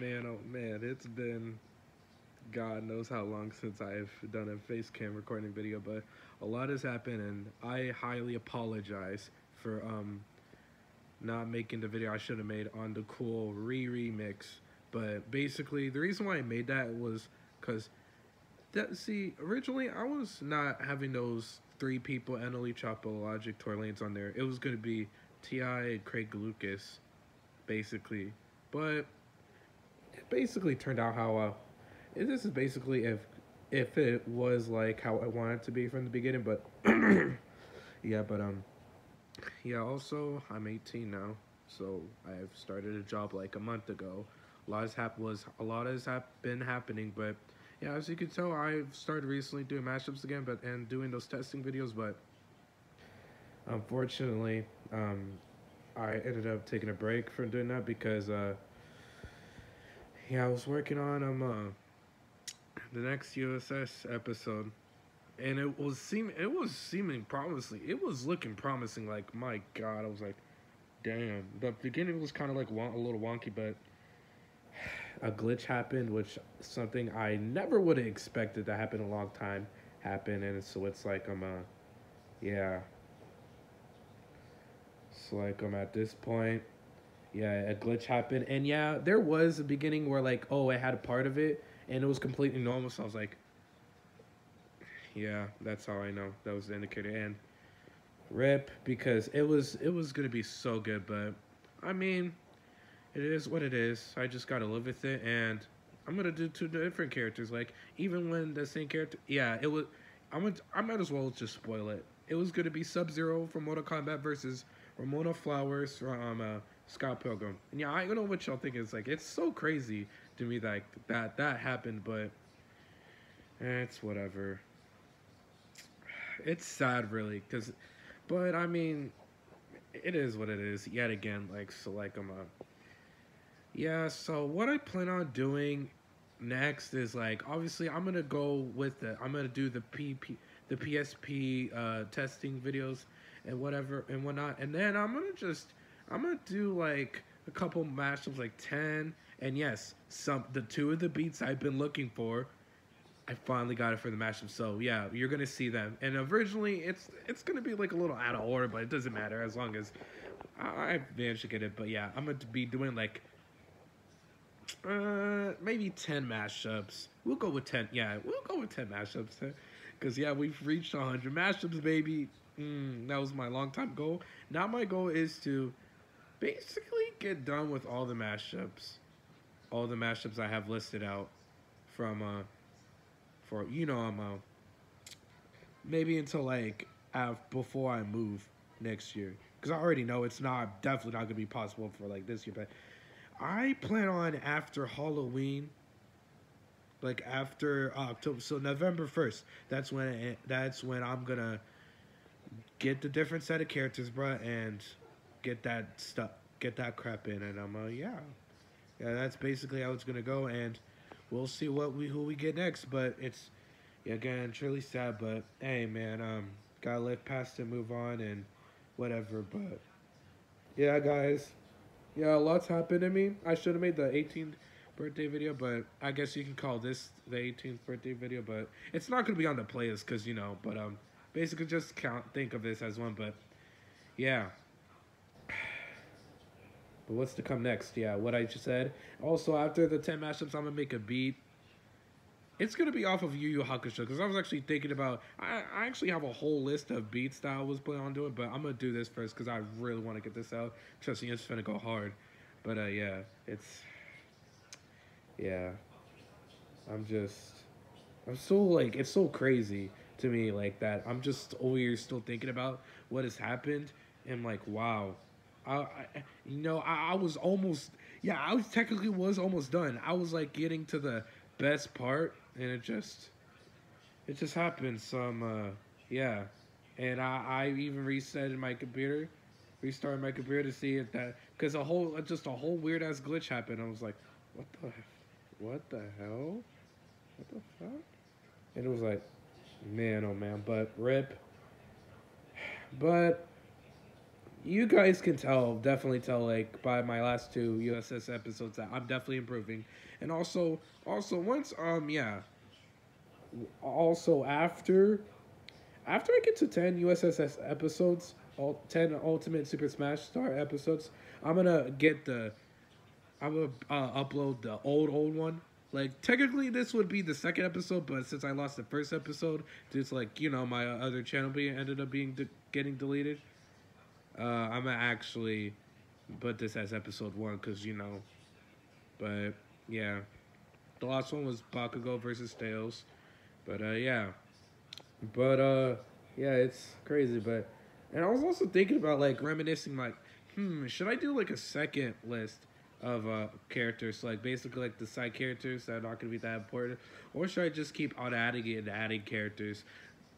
Man, oh man, it's been God knows how long since I've done a face cam recording video, but a lot has happened, and I highly apologize for um not making the video I should have made on the cool re remix. But basically, the reason why I made that was because that see originally I was not having those three people Annalie Chapo, Logic, Tory Lanez on there. It was gonna be T.I. and Craig Lucas, basically, but it basically turned out how uh, this is basically if if it was like how I wanted to be from the beginning, but yeah, but um, yeah. Also, I'm 18 now, so I've started a job like a month ago. A lot has happened. Was a lot has hap- been happening, but yeah, as you can tell, I've started recently doing mashups again, but and doing those testing videos, but unfortunately, um, I ended up taking a break from doing that because uh, yeah, I was working on um uh, the next USS episode, and it was seem it was seeming promising. It was looking promising. Like my God, I was like, damn. The beginning was kind of like won- a little wonky, but a glitch happened, which something I never would have expected to happen a long time happened, and so it's like I'm uh, yeah. It's like I'm at this point, yeah, a glitch happened, and yeah, there was a beginning where like oh I had a part of it, and it was completely normal. So I was like, yeah, that's all I know that was the indicator. And rip because it was it was gonna be so good, but I mean, it is what it is. I just gotta live with it, and I'm gonna do two different characters. Like even when the same character, yeah, it was. I'm gonna, I might as well just spoil it. It was gonna be Sub Zero from Mortal Kombat versus Ramona Flowers from uh, Scott Pilgrim. And yeah, I don't know what y'all think. It's like it's so crazy to me that that that happened, but it's whatever. It's sad, really, because, but I mean, it is what it is. Yet again, like so, like I'm a. Yeah, so what I plan on doing next is like obviously I'm gonna go with it. I'm gonna do the PP, the PSP uh, testing videos and whatever and whatnot, and then I'm gonna just I'm gonna do like a couple mashups, like ten, and yes, some the two of the beats I've been looking for. I finally got it for the mashup, so yeah, you're gonna see them. And originally, it's it's gonna be like a little out of order, but it doesn't matter as long as I, managed to get it. But yeah, I'm gonna be doing like uh, maybe 10 mashups. We'll go with 10. Yeah, we'll go with 10 mashups. Because, yeah, we've reached 100 mashups, baby. Mm, that was my long time goal. Now my goal is to basically get done with all the mashups. All the mashups I have listed out from, uh, for, you know, I'm, uh, maybe until, like, before I move next year. Because I already know it's not, definitely not going to be possible for, like, this year, but I plan on after Halloween, like after October, so November first. That's when it, that's when I'm gonna get the different set of characters, bro, and get that stuff, get that crap in, and I'm uh, yeah, yeah. That's basically how it's gonna go, and we'll see what we who we get next. But it's again, really sad, but hey, man, um, gotta live past and move on and whatever. But yeah, guys. Yeah, a lot's happened to me. I should have made the 18th birthday video, but I guess you can call this the 18th birthday video. But it's not gonna be on the playlist because you know. But um, basically just count think of this as one. But yeah. But what's to come next? Yeah, what I just said. Also, after the 10 mashups, I'm gonna make a beat. It's gonna be off of Yu Yu Hakusho because I was actually thinking about. I, I actually have a whole list of beats that I was planning on doing, but I'm gonna do this first because I really want to get this out. Trust me, it's gonna go hard. But uh, yeah, it's yeah. I'm just, I'm so like it's so crazy to me like that. I'm just over here still thinking about what has happened and like wow, I, I you know I, I was almost yeah I was technically was almost done. I was like getting to the best part and it just it just happened some uh yeah and i i even reset my computer restarted my computer to see if that because a whole just a whole weird ass glitch happened i was like what the what the hell? What the fuck? And it was like man oh man but rip. But you guys can tell, definitely tell, like by my last two USS episodes that I'm definitely improving, and also, also once, um, yeah, also after, after I get to ten USS episodes, all ten Ultimate Super Smash Star episodes, I'm gonna get the, I'm gonna uh, upload the old old one. Like technically, this would be the second episode, but since I lost the first episode, just like you know, my other channel being ended up being de- getting deleted. Uh, I'm gonna actually put this as episode one because you know, but yeah, the last one was Bakugo versus Tails, but uh, yeah, but uh, yeah, it's crazy. But and I was also thinking about like reminiscing, like, hmm, should I do like a second list of uh characters, like basically like the side characters that are not gonna be that important, or should I just keep on adding it and adding characters?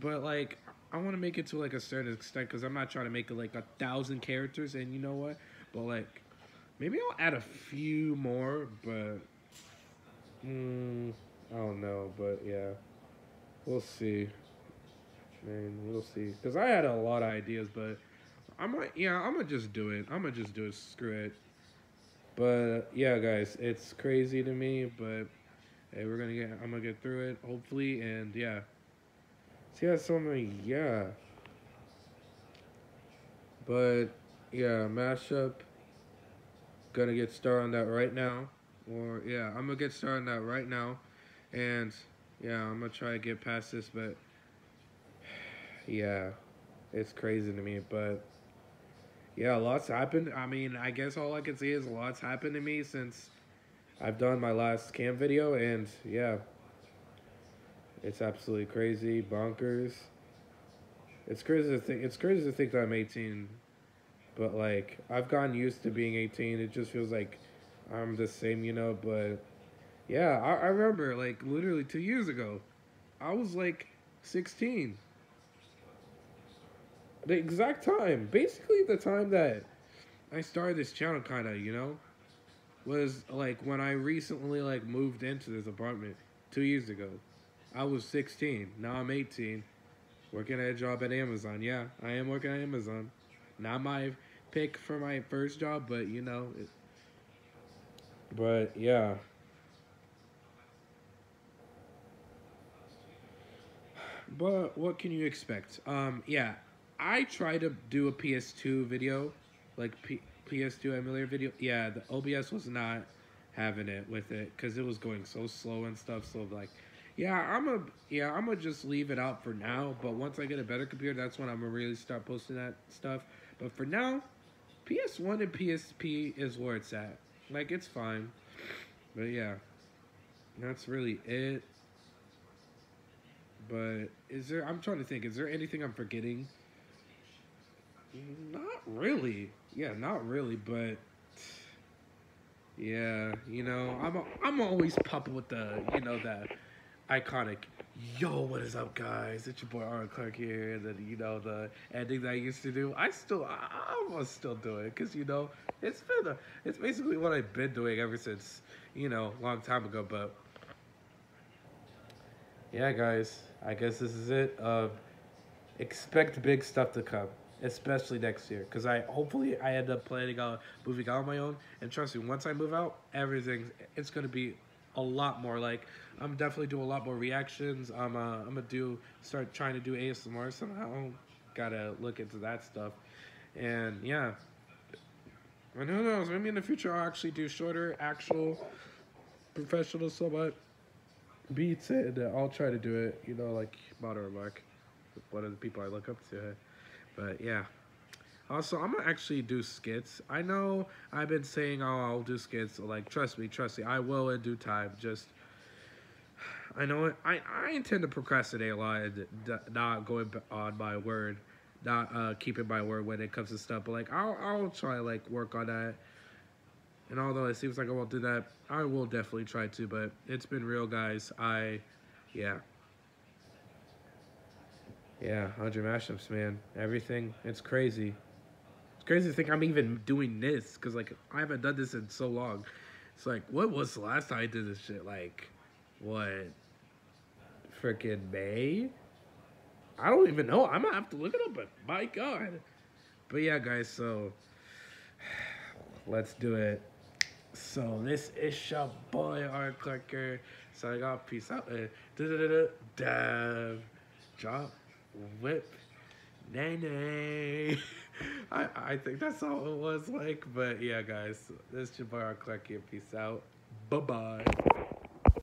But like I want to make it to like a certain extent because I'm not trying to make it like a thousand characters. And you know what? But like, maybe I'll add a few more. But mm, I don't know. But yeah, we'll see. Man, we'll see. Because I had a lot of ideas, but I might. Yeah, I'm gonna just do it. I'm gonna just do it. Screw it. But yeah, guys, it's crazy to me. But hey, we're gonna get. I'm gonna get through it. Hopefully, and yeah. See, that's so many, yeah. But, yeah, mashup. Gonna get started on that right now. Or, yeah, I'm gonna get started on that right now. And, yeah, I'm gonna try to get past this, but, yeah, it's crazy to me. But, yeah, lots happened. I mean, I guess all I can say is a lot's happened to me since I've done my last camp video. And, yeah. It's absolutely crazy, bonkers. It's crazy to think. It's crazy to think that I'm 18, but like I've gotten used to being 18. It just feels like I'm the same, you know. But yeah, I, I remember like literally two years ago, I was like 16. The exact time, basically the time that I started this channel, kind of, you know, was like when I recently like moved into this apartment two years ago. I was 16. Now I'm 18. Working at a job at Amazon. Yeah, I am working at Amazon. Not my pick for my first job, but you know. It, but yeah. But what can you expect? Um, yeah, I tried to do a PS2 video, like P- PS2 emulator video. Yeah, the OBS was not having it with it because it was going so slow and stuff. So like yeah, I'm a yeah, I'm gonna just leave it out for now. But once I get a better computer, that's when I'm gonna really start posting that stuff. But for now, PS1 and PSP is where it's at. Like it's fine. But yeah, that's really it. But is there? I'm trying to think. Is there anything I'm forgetting? Not really. Yeah, not really. But yeah, you know, I'm I'm always popping with the you know that iconic. Yo, what is up, guys? It's your boy Aaron Clark here. And then, you know, the ending that I used to do, I still, I, gonna still do it because, you know, it's been, a, it's basically what I've been doing ever since, you know, a long time ago. But yeah, guys, I guess this is it. Uh, expect big stuff to come, especially next year, because I hopefully I end up planning on moving out on my own. And trust me, once I move out, everything it's gonna be a lot more. Like I'm definitely doing a lot more reactions. I'm uh, I'm gonna do start trying to do ASMR somehow. Gotta look into that stuff, and yeah. And who knows? Maybe in the future I'll actually do shorter, actual, professional somewhat beats, and I'll try to do it. You know, like Modern Mark, one of the people I look up to. But yeah. Also, I'm gonna actually do skits. I know I've been saying, oh, I'll do skits. Like, trust me, trust me, I will in due time. Just, I know it. I, I intend to procrastinate a lot and not going on my word, not uh, keeping my word when it comes to stuff. But like, I'll I'll try like work on that. And although it seems like I won't do that, I will definitely try to. But it's been real, guys. I, yeah. Yeah, 100 mashups, man. Everything. It's crazy It's crazy to think I'm even doing this because like I haven't done this in so long. It's like, what was the last time I did this shit? Like, what? Freaking May? I don't even know. I'm gonna have to look it up. But my God, But yeah, guys, so let's do it. So this is your boy Art Clicker. I got peace out da da da da dab drop whip nay nay. I I think that's all it was like. But yeah, guys, this is Art Clicker. Peace out. Bye bye.